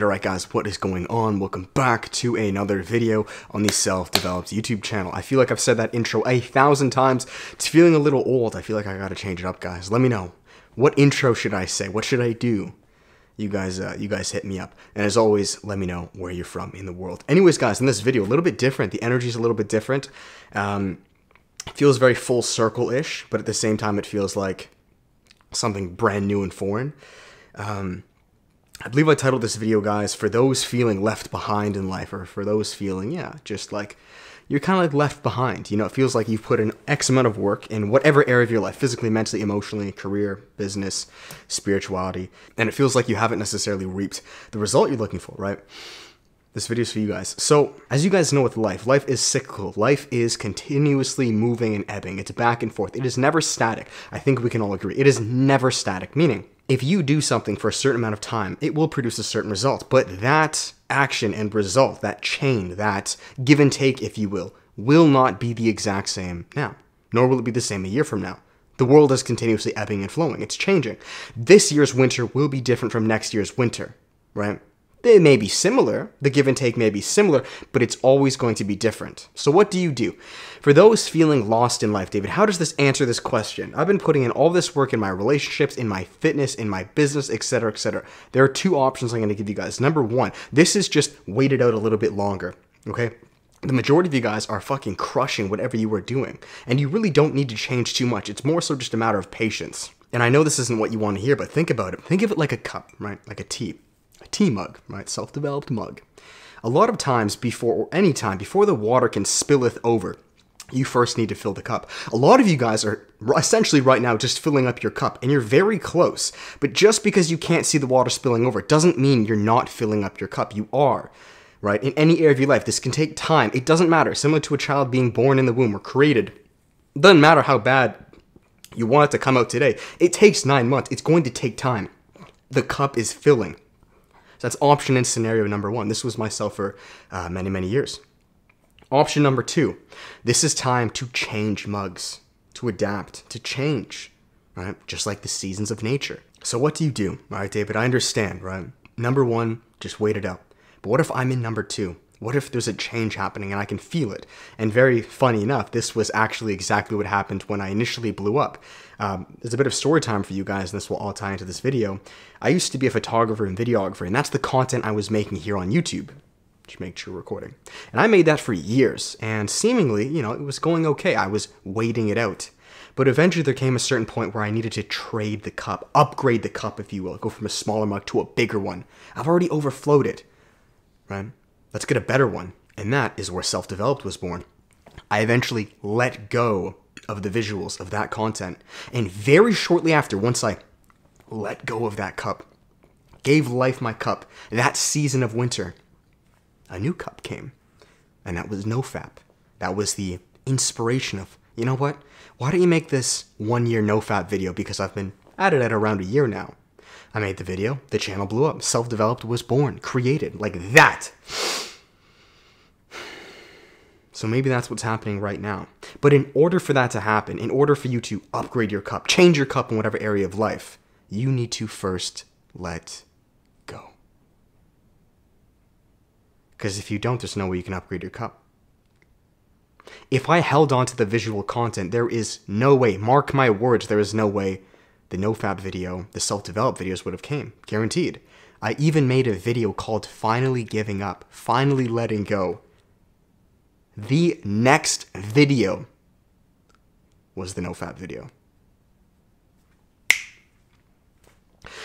And alright guys, what is going on? Welcome back to another video on the Self-Developed YouTube channel. I feel like I've said that intro a thousand times. It's feeling a little old. I feel like I gotta change it up, guys. Let me know. What intro should I say? What should I do? You guys, uh, you guys hit me up. And as always, let me know where you're from in the world. Anyways, guys, in this video, a little bit different. The energy is a little bit different. Um, feels very full circle-ish, but at the same time, it feels like something brand new and foreign. Um, I believe I titled this video, guys, for those feeling left behind in life, or for those feeling, yeah, just like you're kind of like left behind. You know, it feels like you've put an X amount of work in whatever area of your life, physically, mentally, emotionally, career, business, spirituality, and it feels like you haven't necessarily reaped the result you're looking for, right? This video is for you guys. So, as you guys know with life, life is cyclical. Life is continuously moving and ebbing. It's back and forth. It is never static. I think we can all agree. It is never static, meaning if you do something for a certain amount of time, it will produce a certain result. But that action and result, that chain, that give and take, if you will, will not be the exact same now, nor will it be the same a year from now. The world is continuously ebbing and flowing. It's changing. This year's winter will be different from next year's winter, right? They may be similar, the give and take may be similar, but it's always going to be different. So, what do you do? For those feeling lost in life, David, how does this answer this question? I've been putting in all this work in my relationships, in my fitness, in my business, etc., etc. There are two options I'm going to give you guys. Number one, this is just wait it out a little bit longer, okay? the majority of you guys are fucking crushing whatever you are doing, and you really don't need to change too much. It's more so just a matter of patience. And I know this isn't what you want to hear, but think about it. Think of it like a cup, right? Like a tea a tea mug, right? Self developed mug. A lot of times before, or any time, before the water can spilleth over, you first need to fill the cup. A lot of you guys are essentially right now just filling up your cup, and you're very close. But just because you can't see the water spilling over doesn't mean you're not filling up your cup. You are, right? In any area of your life, this can take time. It doesn't matter. Similar to a child being born in the womb or created. Doesn't matter how bad you want it to come out today. It takes nine months. It's going to take time. The cup is filling. So that's option in scenario number one. This was myself for uh, many, many years. Option number two, this is time to change mugs, to adapt, to change, right? Just like the seasons of nature. So what do you do? All right, David, I understand, right? Number one, just wait it out. But what if I'm in number two? What if there's a change happening and I can feel it? And very funny enough, this was actually exactly what happened when I initially blew up. Um, there's a bit of story time for you guys, and this will all tie into this video. I used to be a photographer and videographer, and that's the content I was making here on YouTube. To make true recording. And I made that for years, and seemingly, you know, it was going okay. I was waiting it out. But eventually there came a certain point where I needed to trade the cup, upgrade the cup, if you will, go from a smaller mug to a bigger one. I've already overflowed it, right? Let's get a better one. And that is where self developed was born. I eventually let go of the visuals of that content. And very shortly after, once I let go of that cup, gave life my cup, that season of winter, a new cup came. And that was NoFap. That was the inspiration of, you know what? Why don't you make this one year NoFap video? Because I've been at it at around a year now. I made the video, the channel blew up, self developed was born, created, like that. So maybe that's what's happening right now. But in order for that to happen, in order for you to upgrade your cup, change your cup in whatever area of life, you need to first let go. Because if you don't, there's no way you can upgrade your cup. If I held on to the visual content, there is no way, mark my words, there is no way the NoFap video, the self-developed videos would have came. Guaranteed. I even made a video called Finally Giving Up, Finally Letting Go the next video was the NoFap video.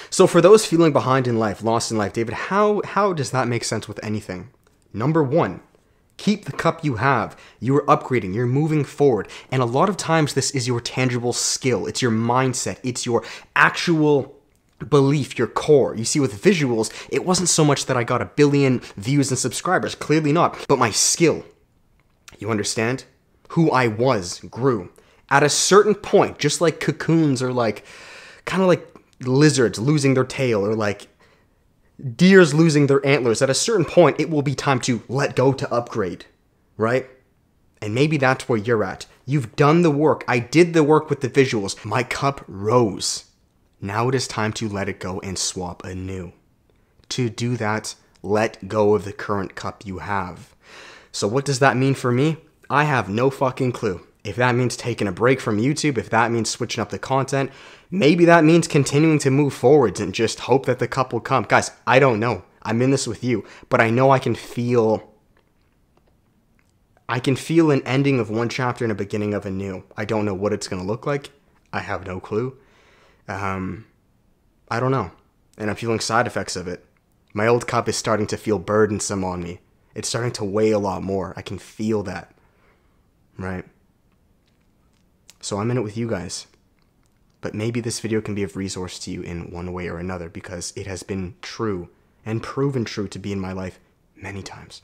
So for those feeling behind in life, lost in life, David, how how does that make sense with anything? Number 1, keep the cup you have. You are upgrading, you're moving forward. And a lot of times this is your tangible skill. It's your mindset, it's your actual belief, your core. You see, with visuals, it wasn't so much that I got a billion views and subscribers, clearly not, but my skill, you understand? Who I was grew. At a certain point, just like cocoons or like kind of like lizards losing their tail or like deers losing their antlers, at a certain point, it will be time to let go to upgrade, right? And maybe that's where you're at. You've done the work. I did the work with the visuals. My cup rose. Now it is time to let it go and swap anew. To do that, let go of the current cup you have. So, what does that mean for me? I have no fucking clue. If that means taking a break from YouTube, if that means switching up the content, maybe that means continuing to move forwards and just hope that the cup will come. Guys, I don't know. I'm in this with you, but I know I can feel I can feel an ending of one chapter and a beginning of a new. I don't know what it's going to look like. I have no clue. Um, I don't know. And I'm feeling side effects of it. My old cup is starting to feel burdensome on me. It's starting to weigh a lot more. I can feel that. Right? So I'm in it with you guys. But maybe this video can be of resource to you in one way or another because it has been true and proven true to be in my life many times.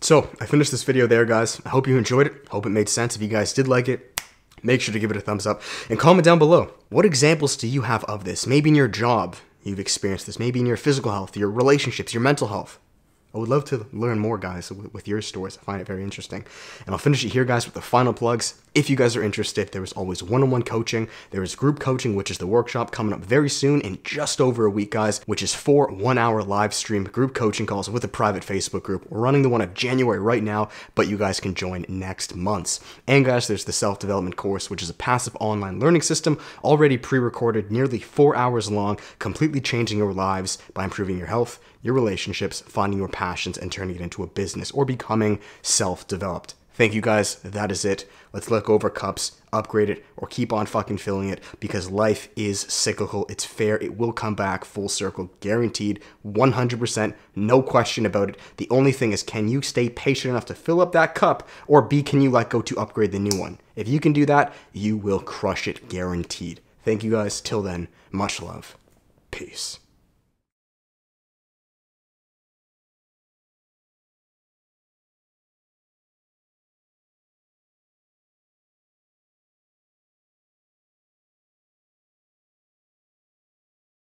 So, I finished this video there, guys. I hope you enjoyed it. Hope it made sense. If you guys did like it, make sure to give it a thumbs up and comment down below. What examples do you have of this? Maybe in your job you've experienced this. Maybe in your physical health, your relationships, your mental health. I would love to learn more, guys, with your stories. I find it very interesting. And I'll finish it here, guys, with the final plugs. If you guys are interested, there is always one-on-one coaching. There is group coaching, which is the workshop coming up very soon in just over a week, guys, which is four one-hour live stream group coaching calls with a private Facebook group. We're running the one of January right now, but you guys can join next month. And guys, there's the self-development course, which is a passive online learning system already pre-recorded, nearly four hours long, completely changing your lives by improving your health, your relationships, finding your passions, and turning it into a business or becoming self developed. Thank you guys. That is it. Let's let go of cups, upgrade it, or keep on fucking filling it because life is cyclical. It's fair. It will come back full circle, guaranteed, 100%, no question about it. The only thing is, can you stay patient enough to fill up that cup, or B, can you let go to upgrade the new one? If you can do that, you will crush it, guaranteed. Thank you guys. Till then, much love. Peace.